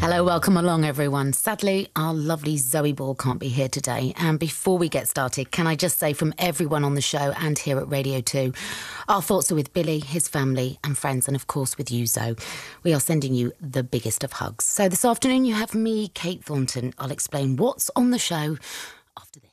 Hello, welcome along, everyone. Sadly, our lovely Zoe Ball can't be here today. And before we get started, can I just say from everyone on the show and here at Radio 2, our thoughts are with Billy, his family, and friends, and of course with you, Zoe. We are sending you the biggest of hugs. So this afternoon, you have me, Kate Thornton. I'll explain what's on the show after this.